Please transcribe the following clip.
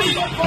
Please.